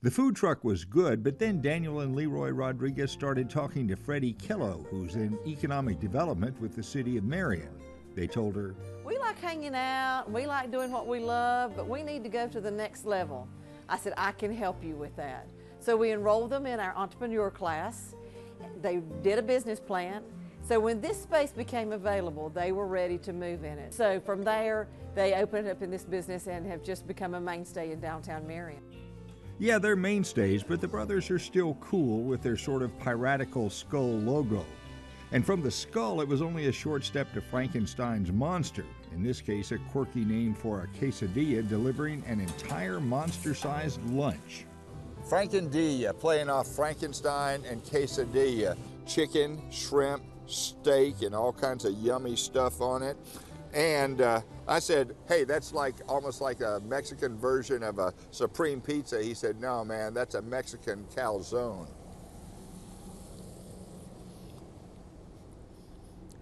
The food truck was good, but then Daniel and Leroy Rodriguez started talking to Freddie Killo, who's in economic development with the city of Marion. They told her, We like hanging out, we like doing what we love, but we need to go to the next level. I said, I can help you with that. So we enrolled them in our entrepreneur class. They did a business plan. So when this space became available, they were ready to move in it. So from there, they opened up in this business and have just become a mainstay in downtown Marion. Yeah, they're mainstays, but the brothers are still cool with their sort of piratical skull logo. And from the skull, it was only a short step to Frankenstein's monster, in this case, a quirky name for a quesadilla delivering an entire monster sized lunch. Frankendilla, playing off Frankenstein and quesadilla. Chicken, shrimp, steak, and all kinds of yummy stuff on it. And uh, I said, hey, that's like almost like a Mexican version of a Supreme Pizza. He said, no, man, that's a Mexican calzone.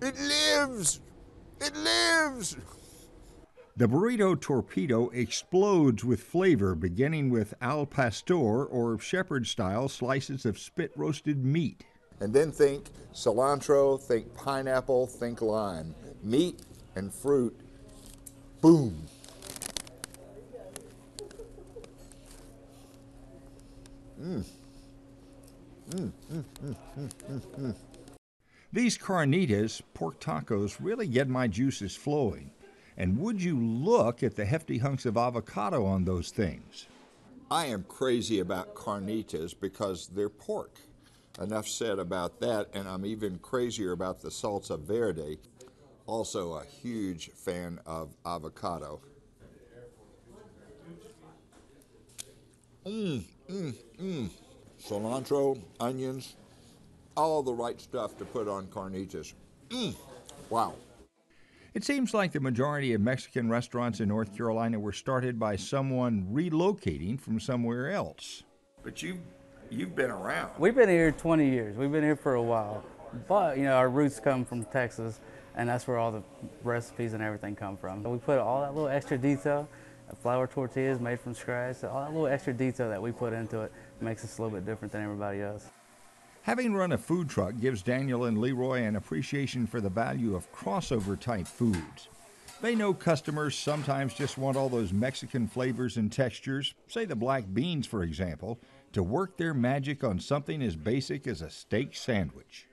It lives! It lives! The burrito torpedo explodes with flavor, beginning with al pastor or shepherd style slices of spit roasted meat. And then think cilantro, think pineapple, think lime. Meat and fruit, boom. Mm. Mm, mm, These carnitas, pork tacos, really get my juices flowing. And would you look at the hefty hunks of avocado on those things? I am crazy about carnitas because they're pork. Enough said about that, and I'm even crazier about the salsa verde. Also, a huge fan of avocado. Mmm, mmm, mmm. Cilantro, onions, all the right stuff to put on carnitas. Mmm, wow. It seems like the majority of Mexican restaurants in North Carolina were started by someone relocating from somewhere else. But you you've been around. We've been here 20 years. We've been here for a while. But, you know, our roots come from Texas, and that's where all the recipes and everything come from. We put all that little extra detail, flour tortillas made from scratch, all that little extra detail that we put into it makes us a little bit different than everybody else. Having run a food truck gives Daniel and Leroy an appreciation for the value of crossover type foods. They know customers sometimes just want all those Mexican flavors and textures, say the black beans, for example, to work their magic on something as basic as a steak sandwich.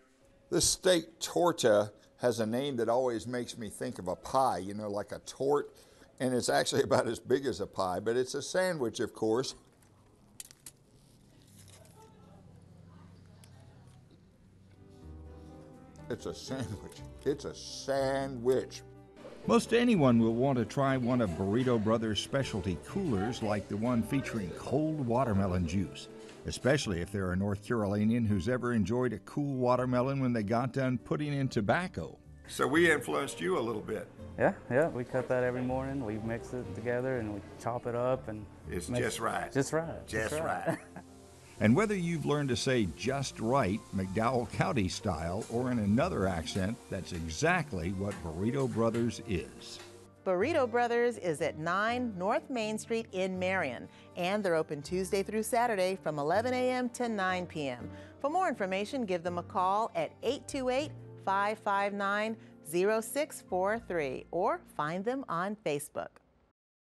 The steak torta has a name that always makes me think of a pie, you know, like a tort, and it's actually about as big as a pie, but it's a sandwich, of course. It's a sandwich. It's a sandwich. Most anyone will want to try one of Burrito Brothers' specialty coolers like the one featuring cold watermelon juice, especially if they're a North Carolinian who's ever enjoyed a cool watermelon when they got done putting in tobacco. So we influenced you a little bit. Yeah, yeah, we cut that every morning. We mix it together and we chop it up and it's just right. Just right. Just, just right. right. And whether you've learned to say just right, McDowell County style, or in another accent, that's exactly what Burrito Brothers is. Burrito Brothers is at 9 North Main Street in Marion, and they're open Tuesday through Saturday from 11 a.m. to 9 p.m. For more information, give them a call at 828 559 0643 or find them on Facebook.